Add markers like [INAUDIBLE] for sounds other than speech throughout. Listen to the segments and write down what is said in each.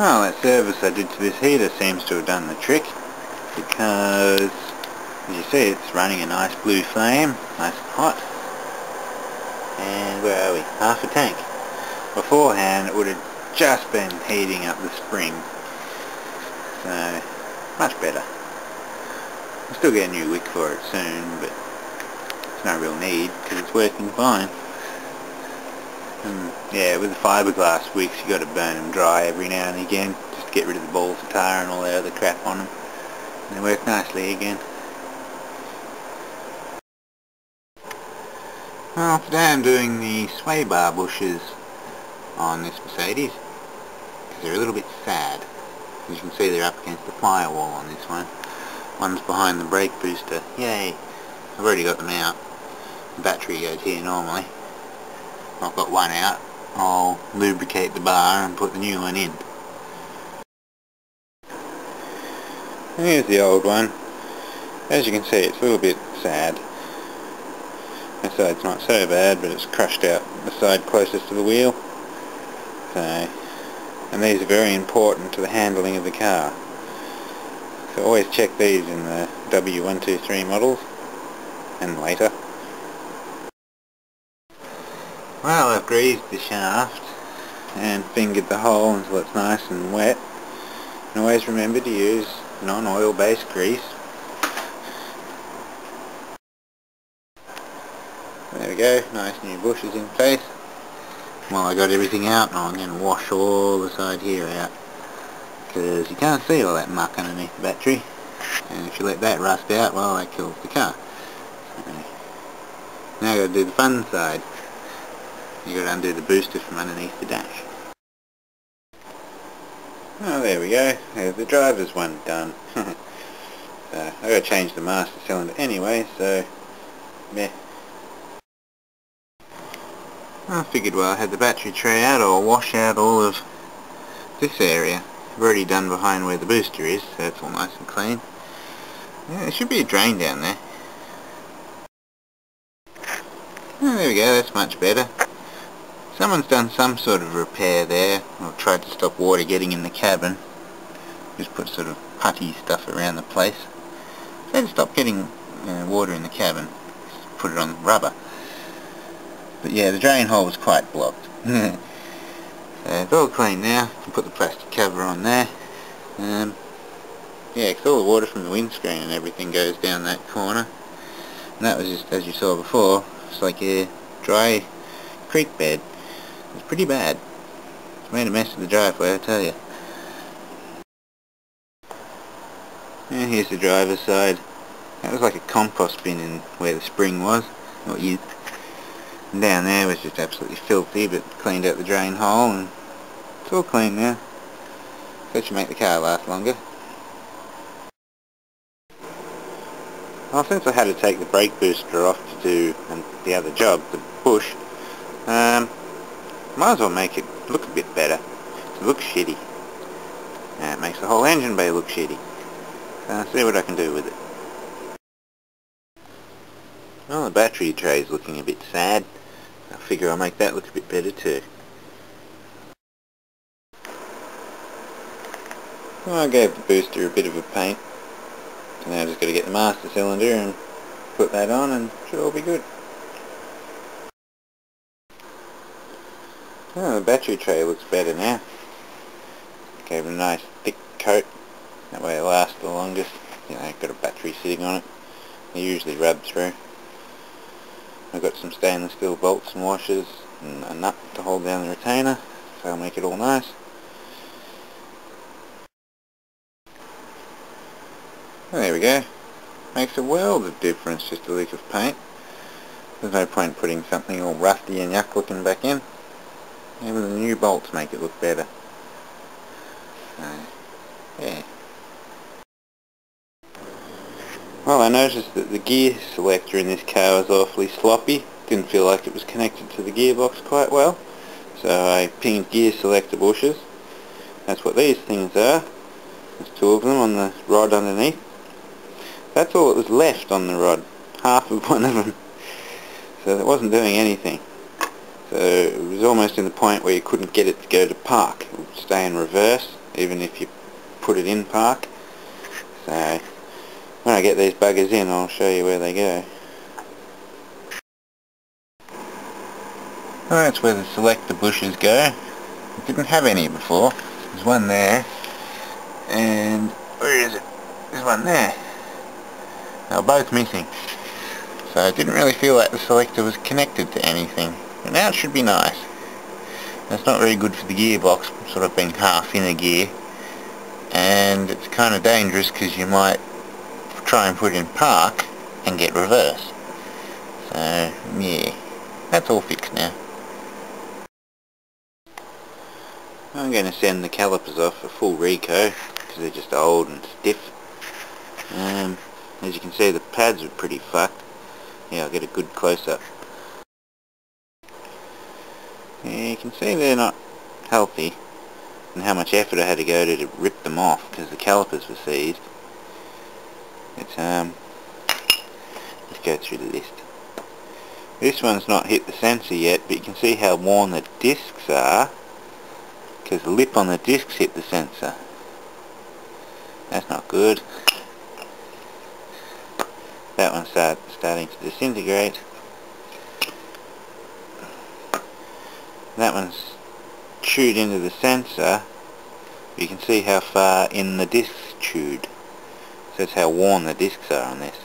Well, that service I did to this heater seems to have done the trick because, as you see, it's running a nice blue flame, nice and hot. And where are we? Half a tank. Beforehand, it would have just been heating up the spring. So, much better. I'll still get a new wick for it soon, but it's no real need because it's working fine. And yeah, with the fiberglass wicks you got to burn them dry every now and again just to get rid of the balls of tar and all that other crap on them. And they work nicely again. Well, today I'm doing the sway bar bushes on this Mercedes because they're a little bit sad. As you can see they're up against the firewall on this one. One's behind the brake booster. Yay! I've already got them out. The battery goes here normally. I've got one out. I'll lubricate the bar and put the new one in. Here's the old one. As you can see it's a little bit sad. This side's not so bad but it's crushed out the side closest to the wheel. So, and these are very important to the handling of the car. So always check these in the W123 models and later. Well, I've greased the shaft and fingered the hole until it's nice and wet. And always remember to use non-oil based grease. There we go, nice new bushes in place. Well, I got everything out, now I'm going to wash all the side here out. Because you can't see all that muck underneath the battery. And if you let that rust out, well, that kills the car. Now I've got to do the fun side you got to undo the booster from underneath the dash. Oh, there we go. There's the driver's one done. [LAUGHS] so, i got to change the master cylinder anyway, so, yeah. I figured while I had the battery tray out, I'll wash out all of this area. I've already done behind where the booster is, so it's all nice and clean. Yeah, there should be a drain down there. Oh, there we go, that's much better. Someone's done some sort of repair there, or tried to stop water getting in the cabin. Just put sort of putty stuff around the place. To stop getting uh, water in the cabin. Just put it on rubber. But yeah, the drain hole was quite blocked. [LAUGHS] so it's all clean now. can put the plastic cover on there. Um, yeah, because all the water from the windscreen and everything goes down that corner. And that was just, as you saw before, it's like a dry creek bed. It's pretty bad. It's made a mess of the driveway, I tell you. And here's the driver's side. That was like a compost bin in where the spring was, or is. And down there was just absolutely filthy, but cleaned out the drain hole, and it's all clean now. That should make the car last longer. Well, since I had to take the brake booster off to do the other job, the bush, um, might as well make it look a bit better. It looks shitty. It makes the whole engine bay look shitty. So I'll see what I can do with it. Well, the battery tray is looking a bit sad. I figure I'll make that look a bit better too. Well, I gave the booster a bit of a paint. Now I've just got to get the master cylinder and put that on and it should all be good. Oh, the battery tray looks better now. Gave it a nice thick coat. That way it lasts the longest. You know, got a battery sitting on it. They usually rub through. I've got some stainless steel bolts and washers and a nut to hold down the retainer. So I'll make it all nice. Well, there we go. Makes a world of difference, just a lick of paint. There's no point putting something all rusty and yuck looking back in. Even the new bolts make it look better. So, yeah. Well, I noticed that the gear selector in this car was awfully sloppy. Didn't feel like it was connected to the gearbox quite well. So I pinged gear selector bushes. That's what these things are. There's two of them on the rod underneath. That's all that was left on the rod. Half of one of them. So it wasn't doing anything. So it was almost in the point where you couldn't get it to go to park. It would stay in reverse, even if you put it in park. So when I get these buggers in I'll show you where they go. Well, that's where the selector bushes go. I didn't have any before. There's one there and where is it? There's one there. They're both missing. So I didn't really feel like the selector was connected to anything. Now it should be nice. That's not very good for the gearbox, sort of being half in a gear. And it's kind of dangerous because you might try and put it in park and get reverse. So, yeah, that's all fixed now. I'm going to send the calipers off for full reco because they're just old and stiff. Um, as you can see the pads are pretty fucked. Yeah, I'll get a good close-up. You can see they're not healthy and how much effort I had to go to, to rip them off because the calipers were seized. It's, um, let's go through the list. This one's not hit the sensor yet, but you can see how worn the discs are because the lip on the discs hit the sensor. That's not good. That one's start, starting to disintegrate. That one's chewed into the sensor. You can see how far in the disc's chewed. So that's how worn the discs are on this.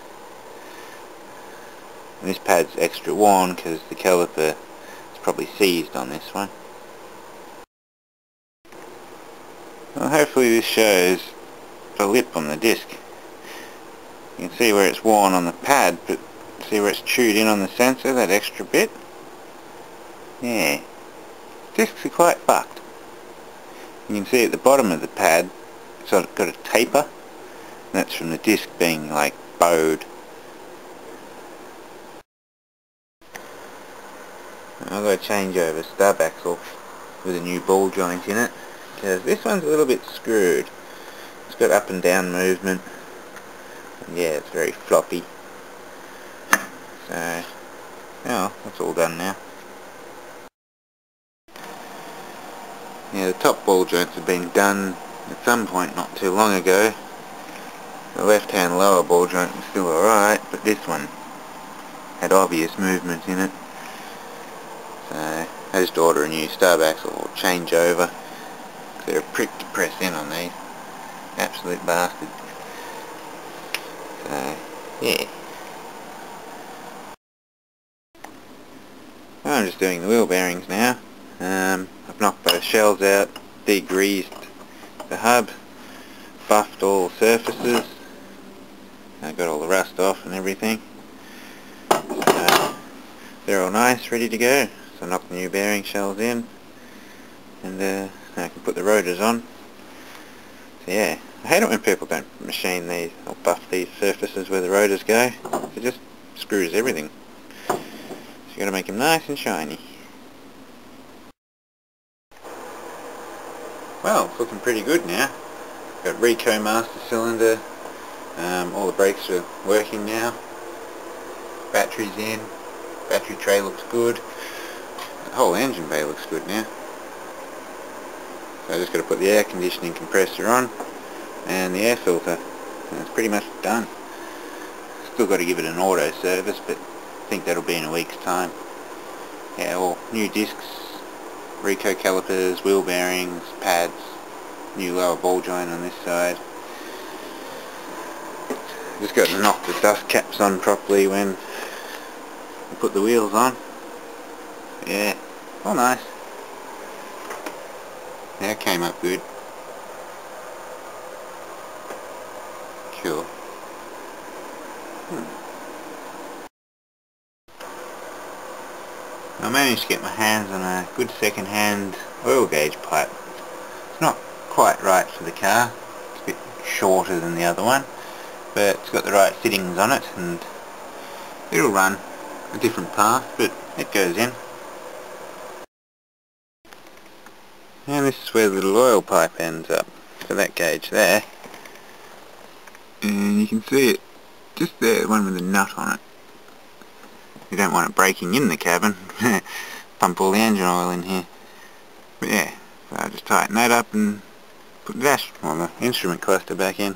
And this pad's extra worn because the caliper is probably seized on this one. Well, hopefully this shows the lip on the disc. You can see where it's worn on the pad, but see where it's chewed in on the sensor, that extra bit? Yeah. Discs are quite fucked. You can see at the bottom of the pad, it's got a taper. That's from the disc being like bowed. I've got to change over stub axle with a new ball joint in it because this one's a little bit screwed. It's got up and down movement yeah, it's very floppy. So, yeah, that's all done now. Yeah, the top ball joints have been done at some point not too long ago. The left hand lower ball joint was still alright, but this one had obvious movement in it. So, I just order a new stub axle or change over. They're a prick to press in on these. Absolute bastard. Uh, yeah. I'm just doing the wheel bearings now. Um, I've knocked both shells out, degreased the hub, buffed all surfaces, I got all the rust off and everything. So they're all nice, ready to go. So I knocked the new bearing shells in, and uh, I can put the rotors on. So yeah, I hate it when people don't machine these or buff these surfaces where the rotors go. It just screws everything. So you got to make them nice and shiny. Well, it's looking pretty good now. Got reco master cylinder. Um, all the brakes are working now. Battery's in. Battery tray looks good. The whole engine bay looks good now. So I just got to put the air conditioning compressor on and the air filter and it's pretty much done. Still got to give it an auto service but I think that'll be in a week's time. Yeah, all new discs, reco calipers, wheel bearings, pads, new lower ball joint on this side. Just got to knock the dust caps on properly when you put the wheels on. Yeah, all nice. Yeah, came up good. cool. Hmm. I managed to get my hands on a good second-hand oil gauge pipe. Quite right for the car. It's a bit shorter than the other one, but it's got the right fittings on it and it'll run a different path, but it goes in. And this is where the little oil pipe ends up, for that gauge there and you can see it just there, the one with the nut on it. You don't want it breaking in the cabin. [LAUGHS] Pump all the engine oil in here. But yeah, so I just tighten that up and Put the instrument cluster back in.